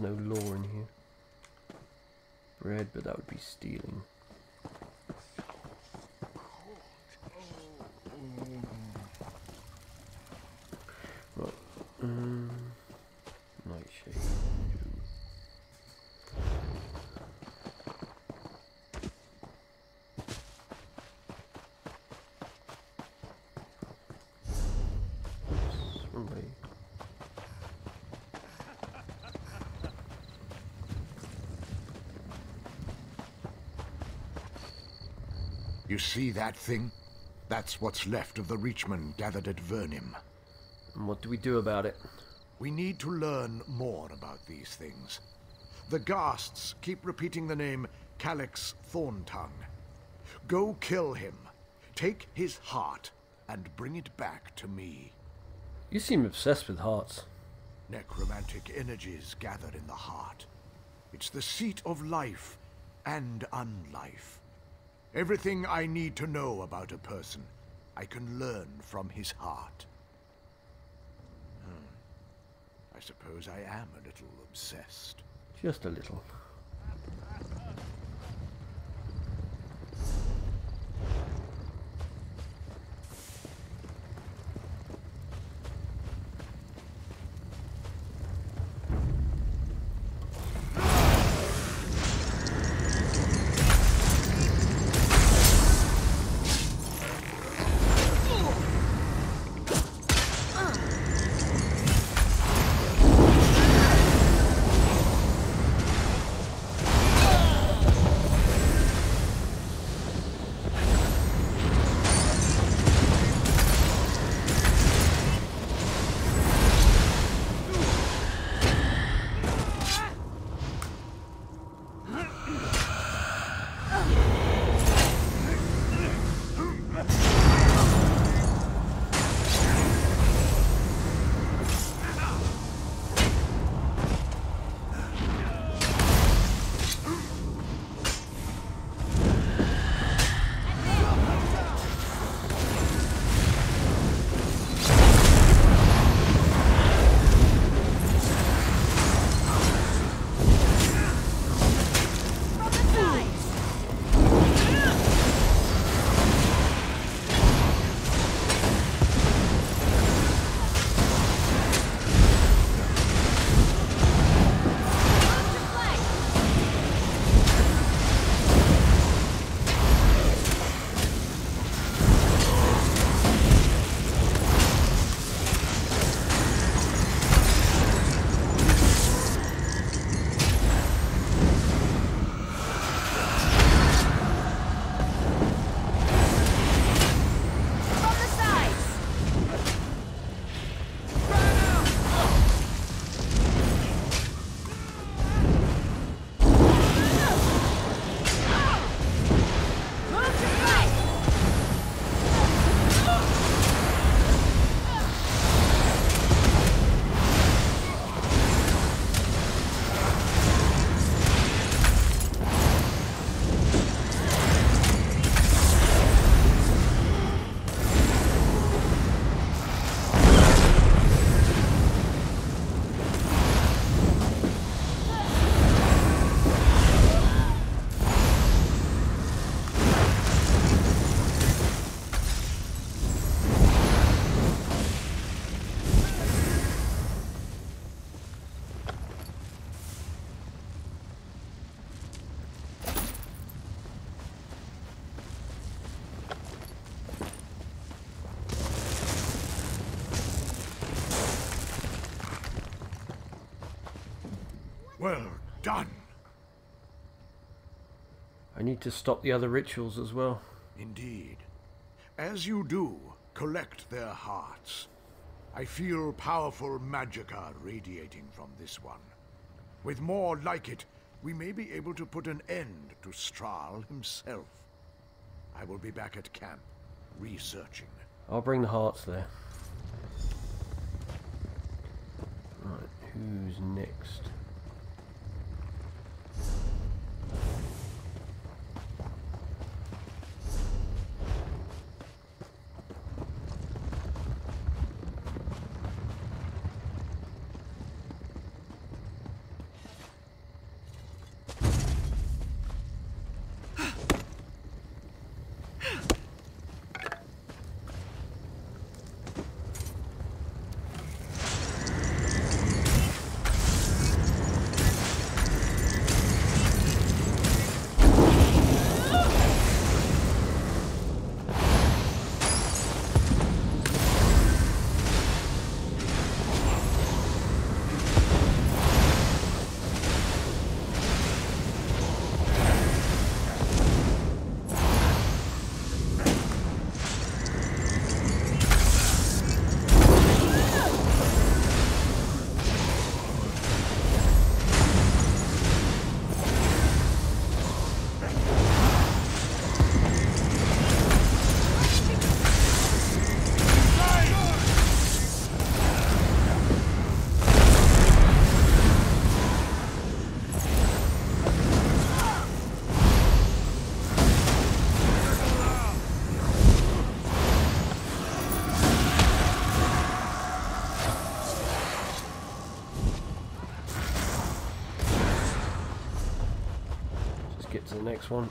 no law in here. Bread, but that would be stealing. Right. Um, nightshade. Oops, wrong way. You see that thing? That's what's left of the Reachmen gathered at Vernim. And what do we do about it? We need to learn more about these things. The Ghasts keep repeating the name Calyx Thorntongue. Go kill him. Take his heart and bring it back to me. You seem obsessed with hearts. Necromantic energies gather in the heart. It's the seat of life and unlife. Everything I need to know about a person, I can learn from his heart. Hmm. I suppose I am a little obsessed. Just a little. I need to stop the other rituals as well. Indeed. As you do, collect their hearts. I feel powerful magicka radiating from this one. With more like it, we may be able to put an end to Strahl himself. I will be back at camp, researching. I'll bring the hearts there. Right, who's next? the next one.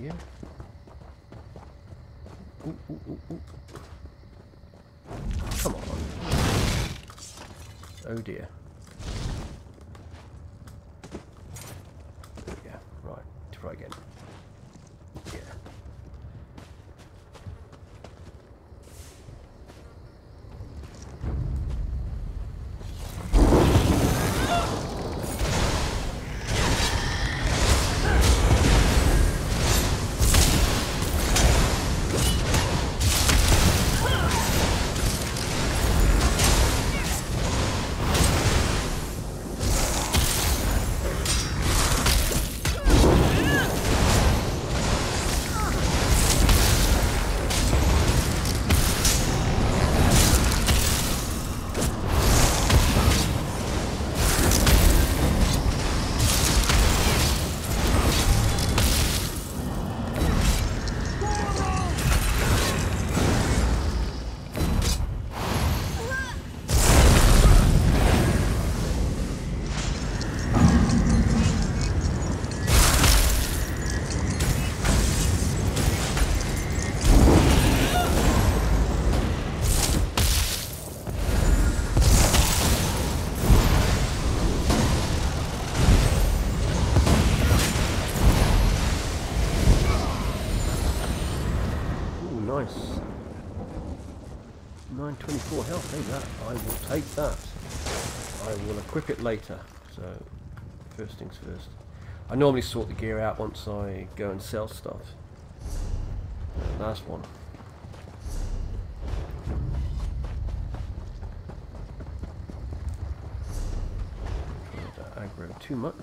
Here. Ooh, ooh, ooh. Come on. Oh dear. 924 health, take that. I will take that. I will equip it later. So, first things first. I normally sort the gear out once I go and sell stuff. Last one. Aggro too much.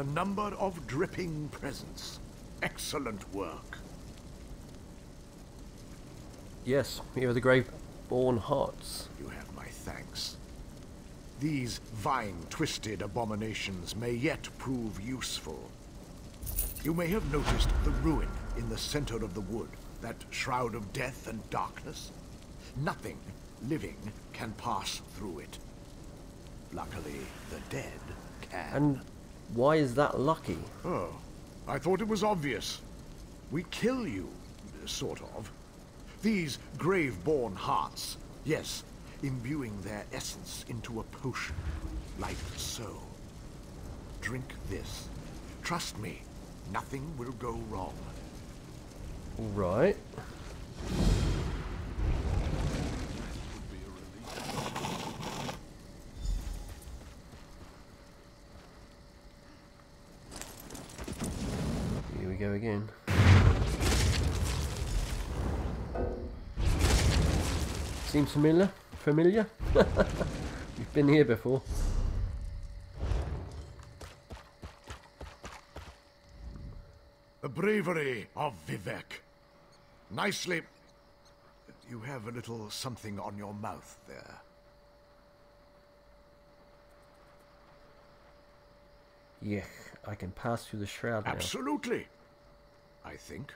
A number of dripping presents. Excellent work. Yes, here are the Graveborn hearts. You have my thanks. These vine-twisted abominations may yet prove useful. You may have noticed the ruin in the center of the wood, that shroud of death and darkness. Nothing living can pass through it. Luckily, the dead can. And why is that lucky? Oh, I thought it was obvious. We kill you, sort of. These grave-born hearts, yes, imbuing their essence into a potion, like so. Drink this. Trust me, nothing will go wrong. Right. Again. Seems familiar? Familiar? We've been here before. The bravery of Vivek. Nicely. You have a little something on your mouth there. Yeah, I can pass through the shroud now. I think.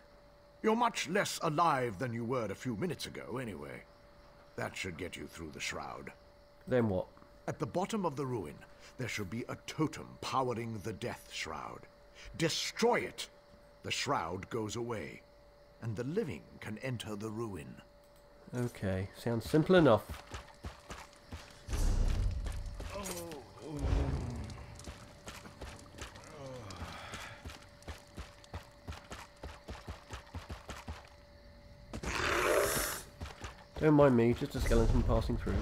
You're much less alive than you were a few minutes ago, anyway. That should get you through the shroud. Then what? At the bottom of the ruin, there should be a totem powering the death shroud. Destroy it! The shroud goes away, and the living can enter the ruin. Okay, sounds simple enough. Don't mind me, just a skeleton passing through.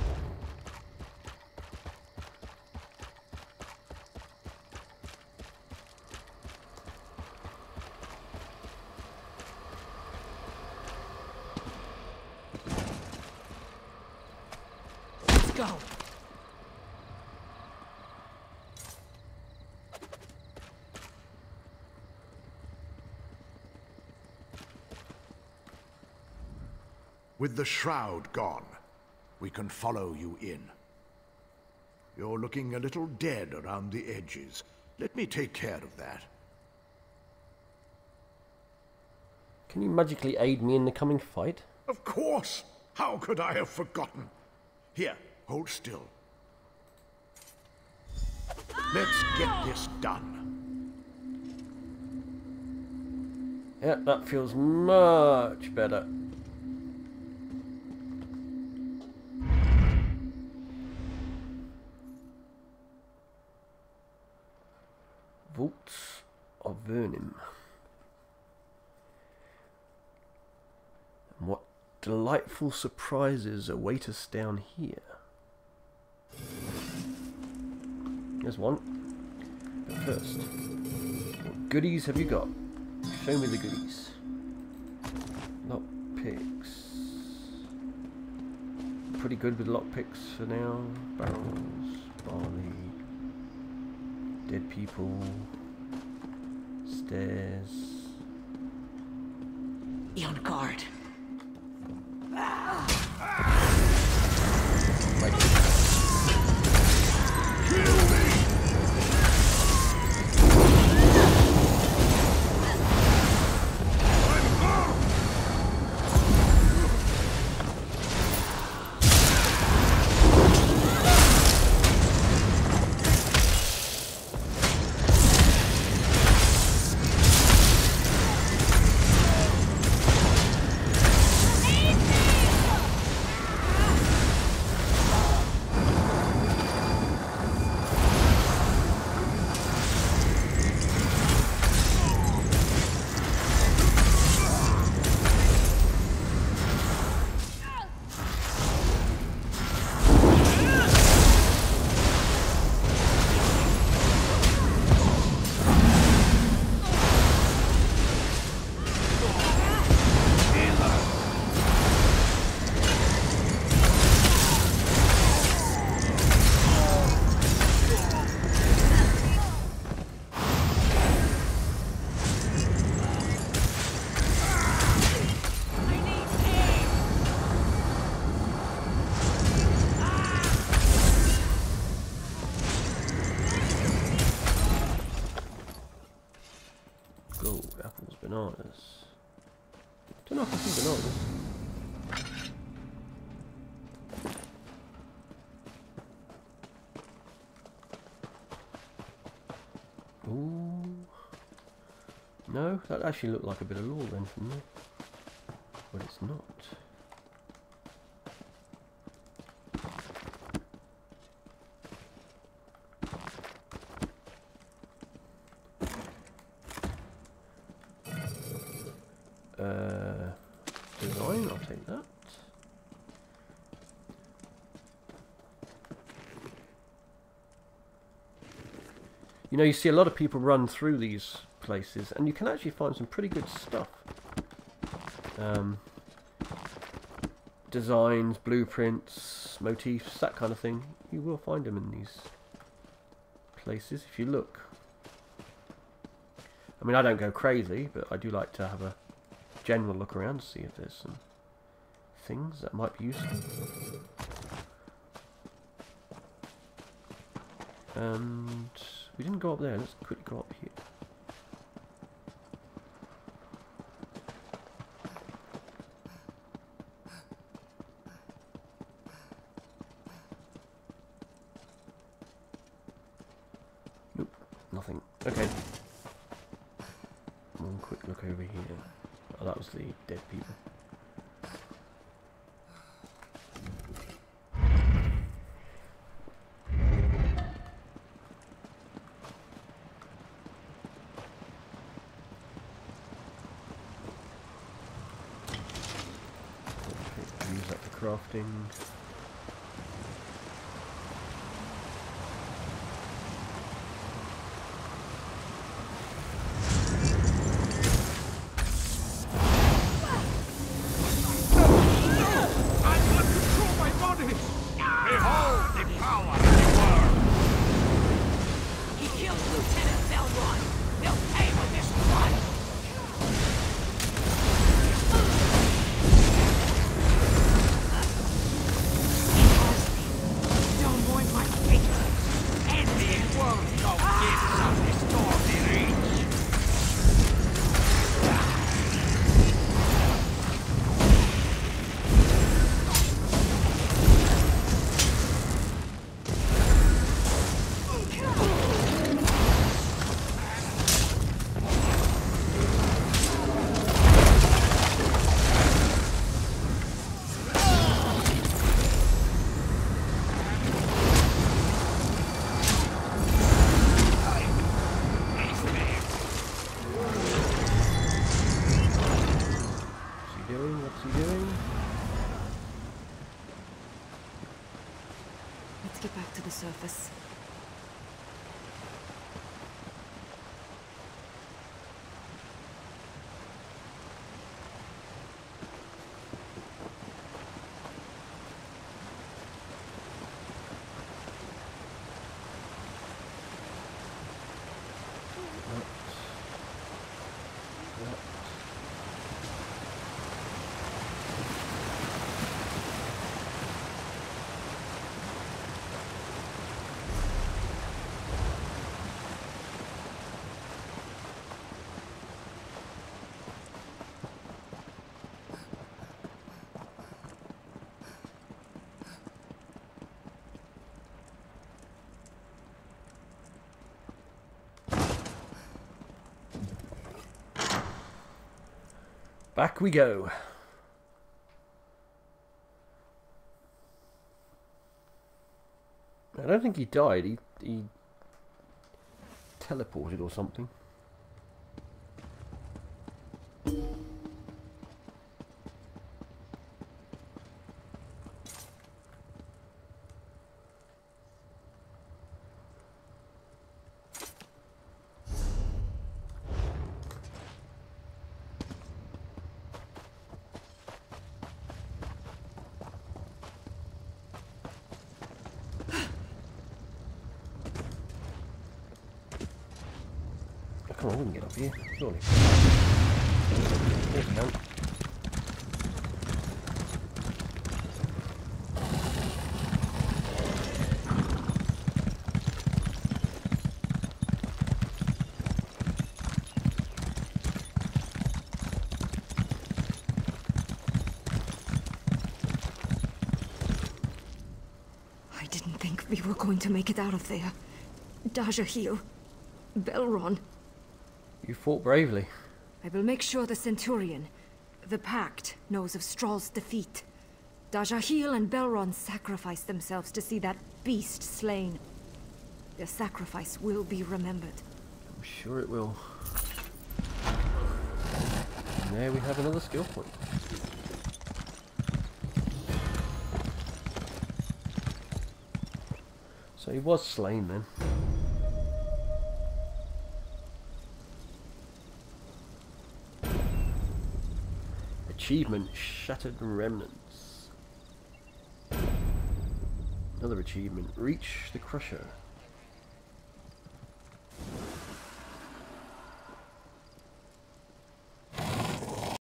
Let's go. With the shroud gone, we can follow you in. You're looking a little dead around the edges. Let me take care of that. Can you magically aid me in the coming fight? Of course! How could I have forgotten? Here, hold still. Let's get this done. Yeah, that feels much better. Delightful surprises await us down here. There's one. But first, what goodies have you got? Show me the goodies. Lock picks. Pretty good with lock picks for now. Barrels, barley, dead people, stairs. Be on guard. No, that actually looked like a bit of lore then there. But it's not. Uh, design, I'll that. You know, you see a lot of people run through these places, and you can actually find some pretty good stuff. Um, designs, blueprints, motifs, that kind of thing. You will find them in these places if you look. I mean, I don't go crazy, but I do like to have a general look around to see if there's some things that might be useful. And we didn't go up there. Let's quickly go up here. Nope, nothing. Okay. One quick look over here. Oh, that was the dead people. Okay, use that for Back we go. I don't think he died. He he teleported or something. Come on, we can get up here, surely. Yes, we can. I didn't think we were going to make it out of there. Dajahil. Belron. You fought bravely. I will make sure the Centurion, the Pact, knows of Strahl's defeat. Dajahil and Belron sacrificed themselves to see that beast slain. Their sacrifice will be remembered. I'm sure it will. And there we have another skill point. So he was slain then. Achievement Shattered Remnants. Another achievement. Reach the Crusher.